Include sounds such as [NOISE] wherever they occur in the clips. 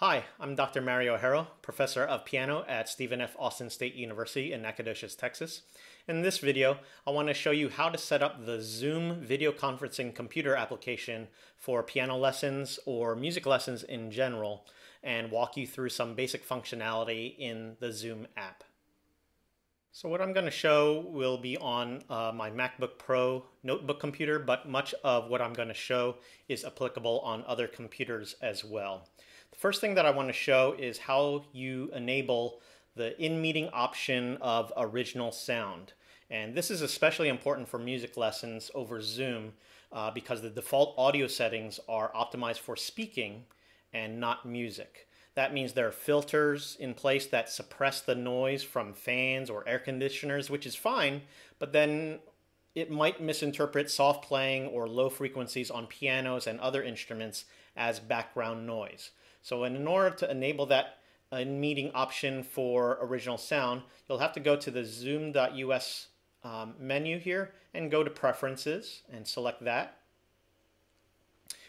Hi, I'm Dr. Mario Ajero, professor of piano at Stephen F. Austin State University in Nacogdoches, Texas. In this video, I want to show you how to set up the Zoom video conferencing computer application for piano lessons or music lessons in general and walk you through some basic functionality in the Zoom app. So what I'm going to show will be on uh, my MacBook Pro notebook computer, but much of what I'm going to show is applicable on other computers as well. The first thing that I want to show is how you enable the in-meeting option of original sound. And this is especially important for music lessons over Zoom uh, because the default audio settings are optimized for speaking and not music. That means there are filters in place that suppress the noise from fans or air conditioners, which is fine, but then it might misinterpret soft playing or low frequencies on pianos and other instruments as background noise. So in order to enable that in-meeting option for original sound, you'll have to go to the zoom.us um, menu here and go to preferences and select that.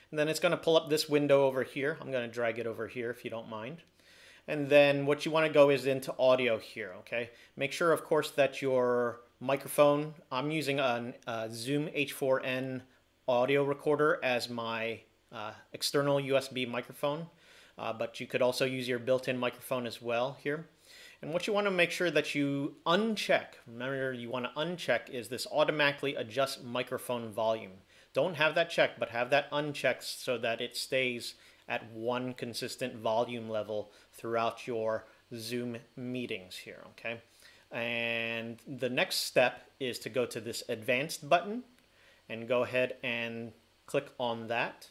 And then it's going to pull up this window over here. I'm going to drag it over here if you don't mind. And then what you want to go is into audio here, okay? Make sure, of course, that your microphone, I'm using a, a Zoom H4n audio recorder as my uh, external USB microphone uh, but you could also use your built-in microphone as well here. And what you want to make sure that you uncheck, remember you want to uncheck is this automatically adjust microphone volume. Don't have that checked, but have that unchecked so that it stays at one consistent volume level throughout your Zoom meetings here, okay? And the next step is to go to this advanced button and go ahead and click on that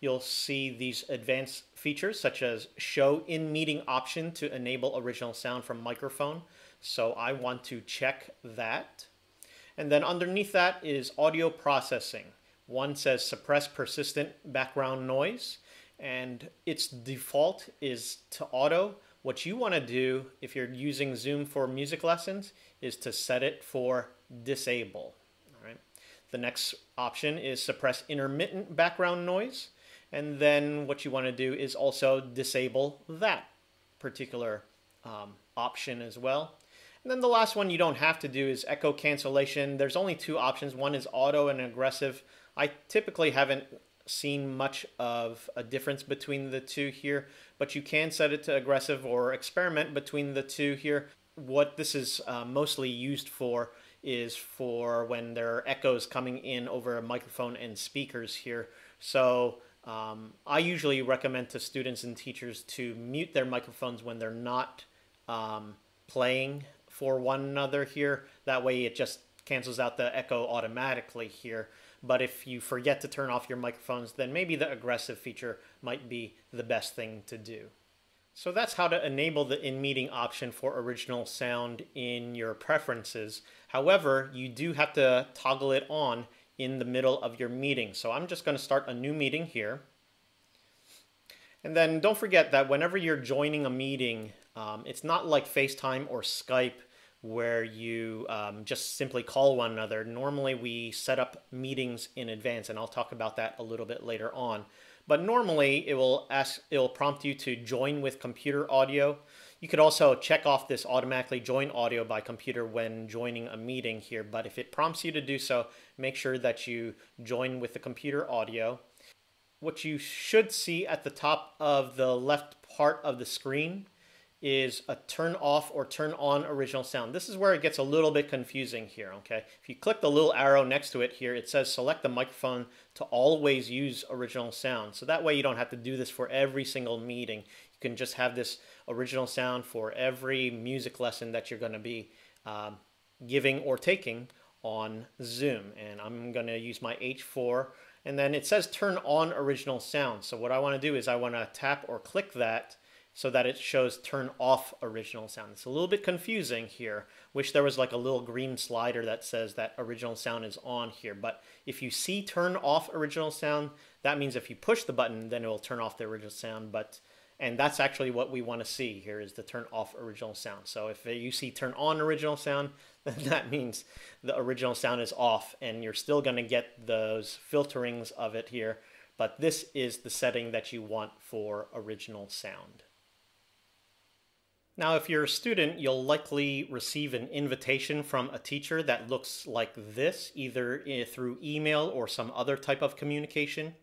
you'll see these advanced features such as show in meeting option to enable original sound from microphone. So I want to check that. And then underneath that is audio processing. One says suppress persistent background noise and its default is to auto. What you want to do if you're using Zoom for music lessons is to set it for disable. All right. The next option is suppress intermittent background noise. And then what you want to do is also disable that particular um, option as well. And then the last one you don't have to do is echo cancellation. There's only two options. One is auto and aggressive. I typically haven't seen much of a difference between the two here, but you can set it to aggressive or experiment between the two here. What this is uh, mostly used for is for when there are echoes coming in over a microphone and speakers here. So um, I usually recommend to students and teachers to mute their microphones when they're not um, playing for one another here. That way it just cancels out the echo automatically here. But if you forget to turn off your microphones, then maybe the aggressive feature might be the best thing to do. So that's how to enable the in-meeting option for original sound in your preferences. However, you do have to toggle it on in the middle of your meeting. So I'm just going to start a new meeting here. And then don't forget that whenever you're joining a meeting, um, it's not like FaceTime or Skype where you um, just simply call one another. Normally we set up meetings in advance and I'll talk about that a little bit later on. But normally it will ask, it will prompt you to join with computer audio. You could also check off this automatically join audio by computer when joining a meeting here, but if it prompts you to do so, make sure that you join with the computer audio. What you should see at the top of the left part of the screen is a turn off or turn on original sound. This is where it gets a little bit confusing here, okay? If you click the little arrow next to it here, it says select the microphone to always use original sound. So that way you don't have to do this for every single meeting. Can just have this original sound for every music lesson that you're going to be um, giving or taking on Zoom. And I'm going to use my H4 and then it says turn on original sound. So what I want to do is I want to tap or click that so that it shows turn off original sound. It's a little bit confusing here. Wish there was like a little green slider that says that original sound is on here. But if you see turn off original sound, that means if you push the button, then it will turn off the original sound. But and that's actually what we want to see here is the turn off original sound. So if you see turn on original sound, [LAUGHS] then that means the original sound is off and you're still going to get those filterings of it here. but this is the setting that you want for original sound. Now, if you're a student, you'll likely receive an invitation from a teacher that looks like this, either eh, through email or some other type of communication.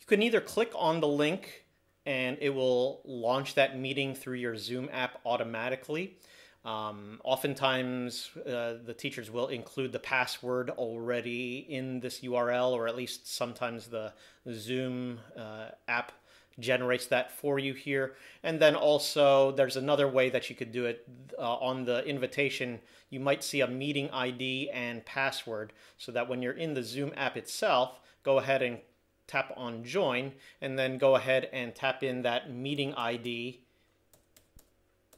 You can either click on the link and it will launch that meeting through your Zoom app automatically. Um, oftentimes, uh, the teachers will include the password already in this URL, or at least sometimes the Zoom uh, app generates that for you here. And then also there's another way that you could do it uh, on the invitation. You might see a meeting ID and password so that when you're in the Zoom app itself, go ahead and tap on join and then go ahead and tap in that meeting ID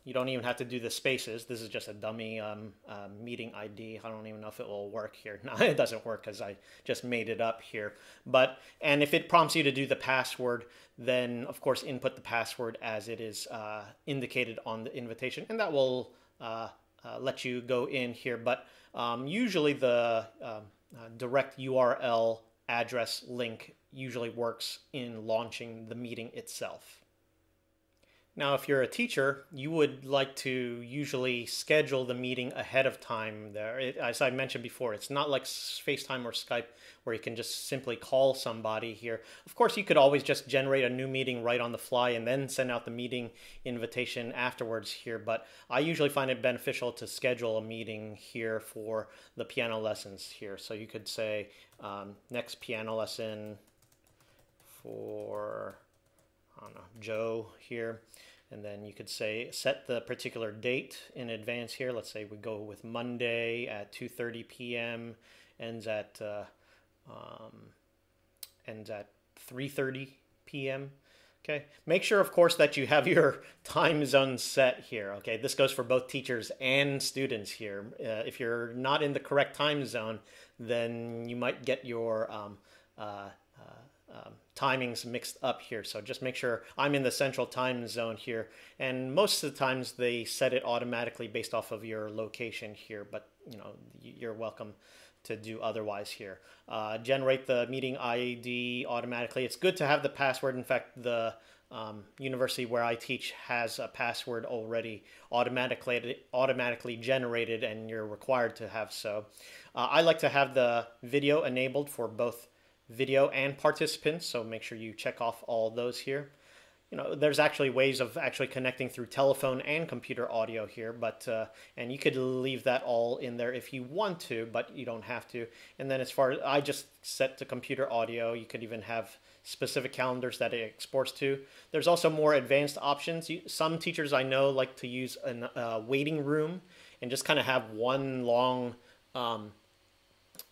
you don't even have to do the spaces. This is just a dummy um, uh, meeting ID. I don't even know if it will work here. [LAUGHS] No, it doesn't work because I just made it up here. But and if it prompts you to do the password, then of course input the password as it is uh, indicated on the invitation, and that will uh, uh let you go in here. But um, usually the um, uh, direct URL address link usually works in launching the meeting itself. Now, if you're a teacher, you would like to usually schedule the meeting ahead of time. There, it, as I mentioned before, it's not like FaceTime or Skype where you can just simply call somebody here. Of course, you could always just generate a new meeting right on the fly and then send out the meeting invitation afterwards here. But I usually find it beneficial to schedule a meeting here for the piano lessons here. So you could say um, next piano lesson for I don't know, Joe here. And then you could say set the particular date in advance here. Let's say we go with Monday at 2:30 p.m. ends at uh, um, ends at 3:30 p.m. Okay. Make sure, of course, that you have [LAUGHS] your time zone set here. Okay. This goes for both teachers and students here. Uh, if you're not in the correct time zone, then you might get your um, uh, um, timings mixed up here. So just make sure I'm in the central time zone here. And most of the times they set it automatically based off of your location here, but you know, you're welcome to do otherwise here. Uh, generate the meeting ID automatically. It's good to have the password. In fact, the um, university where I teach has a password already automatically automatically generated, and you're required to have so. Uh, I like to have the video enabled for both video and participants, so make sure you check off all those here. You know, there's actually ways of actually connecting through telephone and computer audio here, but uh, and you could leave that all in there if you want to, but you don't have to. And then as far as I just set to computer audio, you could even have specific calendars that it exports to. There's also more advanced options. Some teachers I know like to use a uh, waiting room and just kind of have one long um,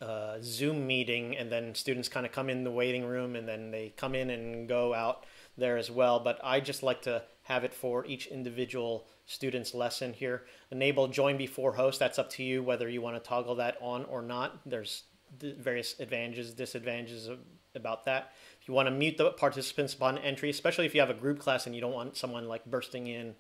uh, Zoom meeting, and then students kind of come in the waiting room, and then they come in and go out there as well. But I just like to have it for each individual student's lesson here. Enable join before host. That's up to you whether you want to toggle that on or not. There's various advantages, disadvantages about that. If you want to mute the participants upon entry, especially if you have a group class and you don't want someone like bursting in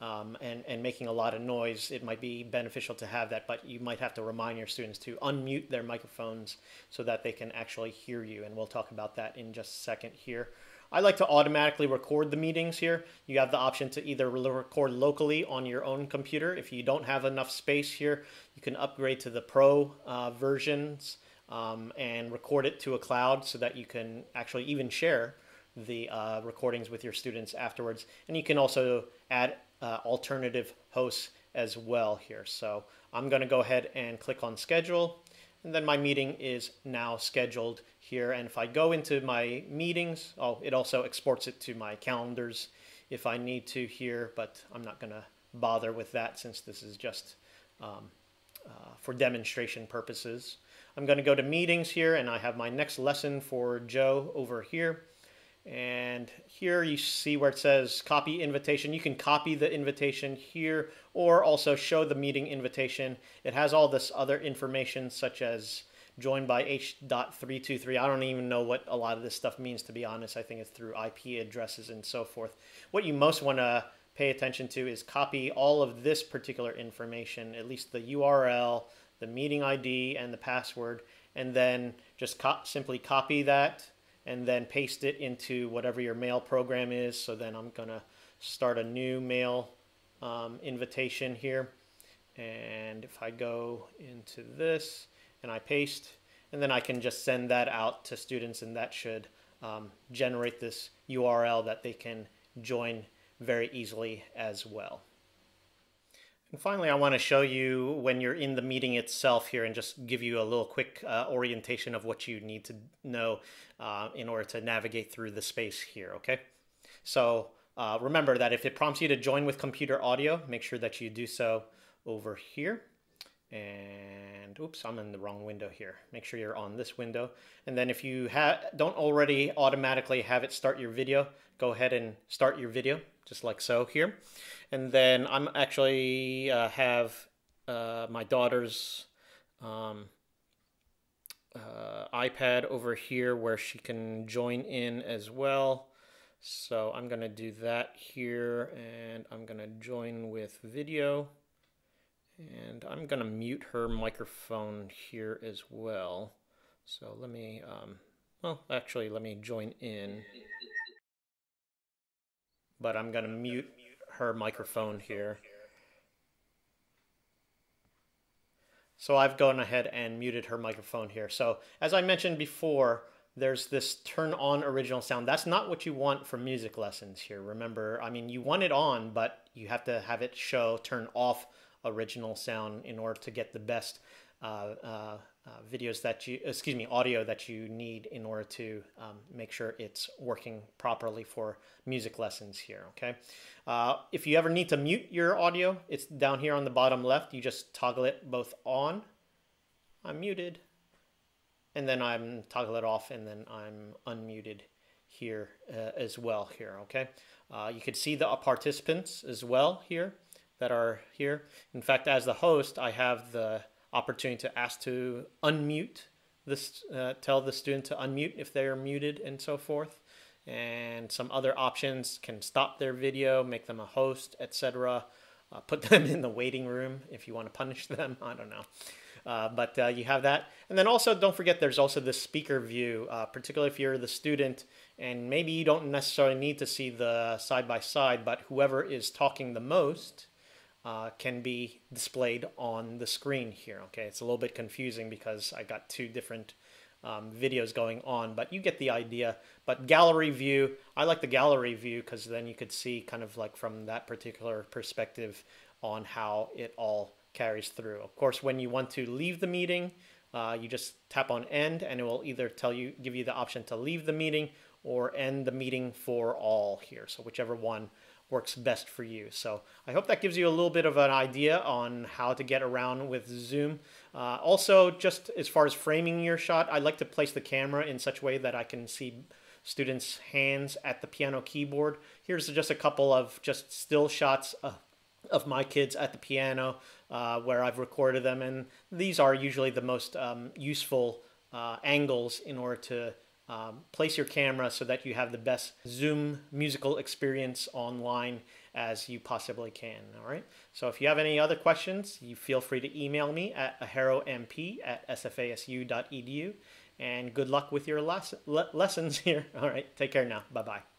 um, and, and making a lot of noise, it might be beneficial to have that, but you might have to remind your students to unmute their microphones so that they can actually hear you. And we'll talk about that in just a second here. I like to automatically record the meetings here. You have the option to either record locally on your own computer. If you don't have enough space here, you can upgrade to the pro uh, versions um, and record it to a cloud so that you can actually even share the uh, recordings with your students afterwards. And you can also add uh, alternative hosts as well here. So I'm going to go ahead and click on schedule and then my meeting is now scheduled here. And if I go into my meetings, oh, it also exports it to my calendars if I need to here, but I'm not going to bother with that since this is just um, uh, for demonstration purposes. I'm going to go to meetings here and I have my next lesson for Joe over here. And here you see where it says copy invitation. You can copy the invitation here or also show the meeting invitation. It has all this other information such as joined by H.323. I don't even know what a lot of this stuff means to be honest. I think it's through IP addresses and so forth. What you most want to pay attention to is copy all of this particular information, at least the URL, the meeting ID, and the password, and then just co simply copy that and then paste it into whatever your mail program is. So then I'm going to start a new mail um, invitation here. And if I go into this and I paste, and then I can just send that out to students and that should um, generate this URL that they can join very easily as well. And finally, I want to show you when you're in the meeting itself here and just give you a little quick uh, orientation of what you need to know uh, in order to navigate through the space here, okay? So uh, remember that if it prompts you to join with computer audio, make sure that you do so over here. And oops, I'm in the wrong window here. Make sure you're on this window. And then if you don't already automatically have it start your video, go ahead and start your video just like so here. And then I'm actually uh, have uh, my daughter's um, uh, iPad over here where she can join in as well. So I'm going to do that here and I'm going to join with video. And I'm going to mute her microphone here as well. So let me, um, well, actually, let me join in. But I'm going to mute her microphone here. So I've gone ahead and muted her microphone here. So as I mentioned before, there's this turn on original sound. That's not what you want for music lessons here. Remember, I mean, you want it on, but you have to have it show turn off original sound in order to get the best uh, uh, uh, videos that you, excuse me, audio that you need in order to um, make sure it's working properly for music lessons here, okay? Uh, if you ever need to mute your audio, it's down here on the bottom left. You just toggle it both on, I'm muted, and then I'm toggle it off and then I'm unmuted here uh, as well here, okay? Uh, you could see the participants as well here that are here. In fact, as the host, I have the opportunity to ask to unmute this, uh, tell the student to unmute if they're muted and so forth. And some other options can stop their video, make them a host, etc. Uh, put [LAUGHS] them in the waiting room if you want to punish [LAUGHS] them. I don't know. Uh, but uh, you have that. And then also, don't forget, there's also the speaker view, uh, particularly if you're the student and maybe you don't necessarily need to see the side by side, but whoever is talking the most uh, can be displayed on the screen here. Okay, it's a little bit confusing because I got two different um, videos going on, but you get the idea. But gallery view, I like the gallery view because then you could see kind of like from that particular perspective on how it all carries through. Of course, when you want to leave the meeting, uh, you just tap on end and it will either tell you, give you the option to leave the meeting or end the meeting for all here. So whichever one works best for you. So I hope that gives you a little bit of an idea on how to get around with Zoom. Uh, also, just as far as framing your shot, I like to place the camera in such a way that I can see students' hands at the piano keyboard. Here's just a couple of just still shots of, of my kids at the piano uh, where I've recorded them. And these are usually the most um, useful uh, angles in order to um, place your camera so that you have the best Zoom musical experience online as you possibly can. All right. So if you have any other questions, you feel free to email me at aharomp at sfasu.edu. And good luck with your lessons [LAUGHS] here. All right. Take care now. Bye bye.